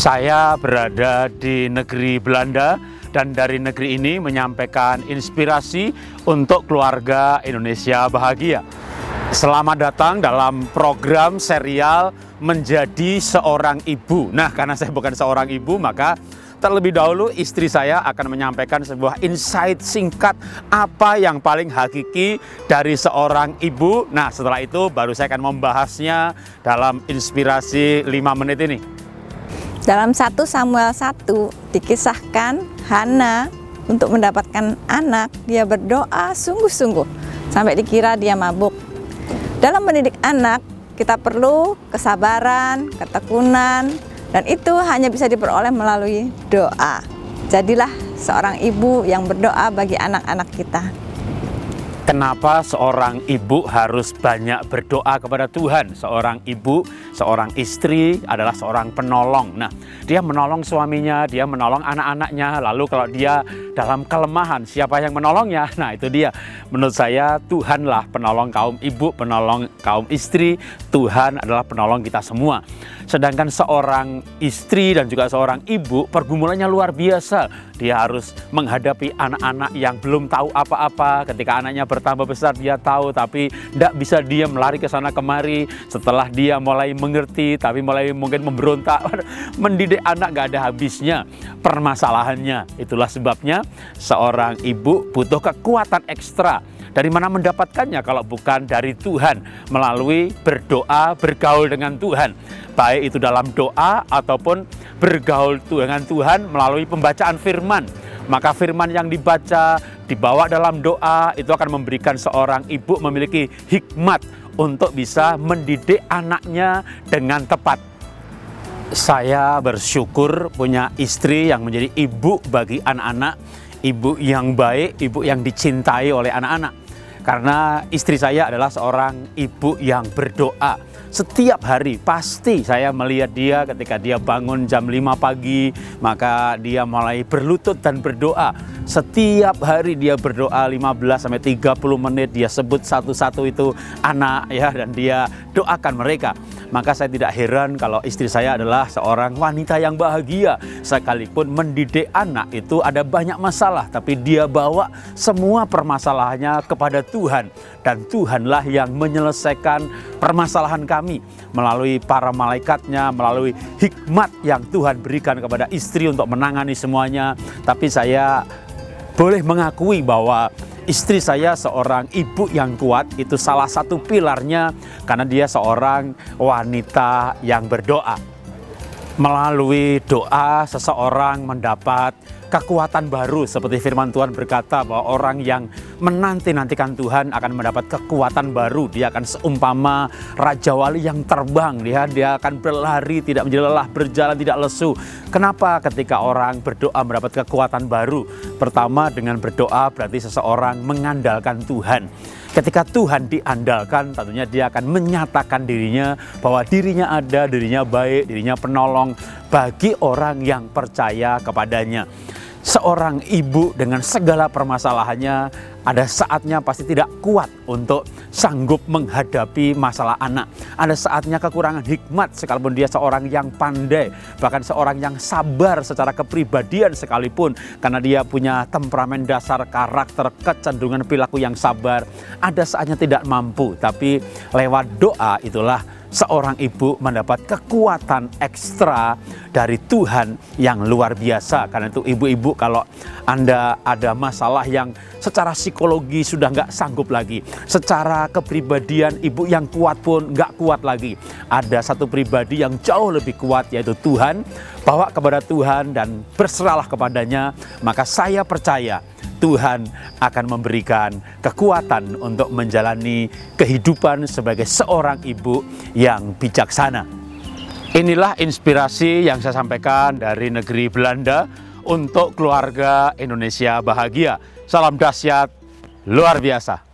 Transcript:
Saya berada di negeri Belanda dan dari negeri ini menyampaikan inspirasi untuk keluarga Indonesia bahagia. Selamat datang dalam program serial Menjadi Seorang Ibu. Nah, karena saya bukan seorang ibu, maka terlebih dahulu istri saya akan menyampaikan sebuah insight singkat apa yang paling hakiki dari seorang ibu. Nah, setelah itu baru saya akan membahasnya dalam inspirasi 5 menit ini. Dalam 1 Samuel 1 dikisahkan Hana untuk mendapatkan anak dia berdoa sungguh-sungguh sampai dikira dia mabuk. Dalam mendidik anak kita perlu kesabaran, ketekunan dan itu hanya bisa diperoleh melalui doa. Jadilah seorang ibu yang berdoa bagi anak-anak kita. Kenapa seorang ibu harus banyak berdoa kepada Tuhan? Seorang ibu, seorang istri adalah seorang penolong. Nah, dia menolong suaminya, dia menolong anak-anaknya. Lalu kalau dia dalam kelemahan, siapa yang menolongnya? Nah, itu dia. Menurut saya Tuhanlah penolong kaum ibu, penolong kaum istri. Tuhan adalah penolong kita semua. Sedangkan seorang istri dan juga seorang ibu pergumulannya luar biasa dia harus menghadapi anak-anak yang belum tahu apa-apa. Ketika anaknya bertambah besar, dia tahu, tapi tidak bisa dia melari ke sana kemari. Setelah dia mulai mengerti, tapi mulai mungkin memberontak, mendidik anak gak ada habisnya permasalahannya. Itulah sebabnya seorang ibu butuh kekuatan ekstra. Dari mana mendapatkannya kalau bukan dari Tuhan melalui berdoa, bergaul dengan Tuhan. Baik itu dalam doa ataupun bergaul dengan Tuhan melalui pembacaan firman. Maka firman yang dibaca, dibawa dalam doa, itu akan memberikan seorang ibu memiliki hikmat untuk bisa mendidik anaknya dengan tepat. Saya bersyukur punya istri yang menjadi ibu bagi anak-anak, ibu yang baik, ibu yang dicintai oleh anak-anak. Karena istri saya adalah seorang ibu yang berdoa setiap hari pasti saya melihat dia ketika dia bangun jam 5 pagi, maka dia mulai berlutut dan berdoa. Setiap hari dia berdoa 15 sampai 30 menit, dia sebut satu-satu itu anak ya dan dia doakan mereka. Maka saya tidak heran kalau istri saya adalah seorang wanita yang bahagia. Sekalipun mendidik anak itu ada banyak masalah, tapi dia bawa semua permasalahannya kepada Tuhan. Dan Tuhanlah yang menyelesaikan permasalahan kami melalui para malaikatnya, melalui hikmat yang Tuhan berikan kepada istri untuk menangani semuanya. Tapi saya boleh mengakui bahwa Istri saya seorang ibu yang kuat, itu salah satu pilarnya karena dia seorang wanita yang berdoa. Melalui doa seseorang mendapat kekuatan baru seperti firman Tuhan berkata bahwa orang yang menanti-nantikan Tuhan akan mendapat kekuatan baru. Dia akan seumpama raja wali yang terbang. Dia dia akan berlari tidak menjadi lelah, berjalan tidak lesu. Kenapa ketika orang berdoa mendapat kekuatan baru? Pertama dengan berdoa berarti seseorang mengandalkan Tuhan. Ketika Tuhan diandalkan, tentunya dia akan menyatakan dirinya bahwa dirinya ada, dirinya baik, dirinya penolong bagi orang yang percaya kepadanya. Seorang ibu dengan segala permasalahannya ada saatnya pasti tidak kuat untuk sanggup menghadapi masalah anak. Ada saatnya kekurangan hikmat sekalipun dia seorang yang pandai, bahkan seorang yang sabar secara kepribadian sekalipun karena dia punya temperamen dasar karakter kecenderungan perilaku yang sabar. Ada saatnya tidak mampu, tapi lewat doa itulah seorang ibu mendapat kekuatan ekstra dari Tuhan yang luar biasa. Karena itu ibu-ibu kalau Anda ada masalah yang secara psikologi sudah nggak sanggup lagi. Secara kepribadian ibu yang kuat pun nggak kuat lagi. Ada satu pribadi yang jauh lebih kuat yaitu Tuhan. Bawa kepada Tuhan dan berserahlah kepadanya. Maka saya percaya Tuhan akan memberikan kekuatan untuk menjalani kehidupan sebagai seorang ibu yang bijaksana. Inilah inspirasi yang saya sampaikan dari negeri Belanda untuk keluarga Indonesia bahagia. Salam dahsyat luar biasa.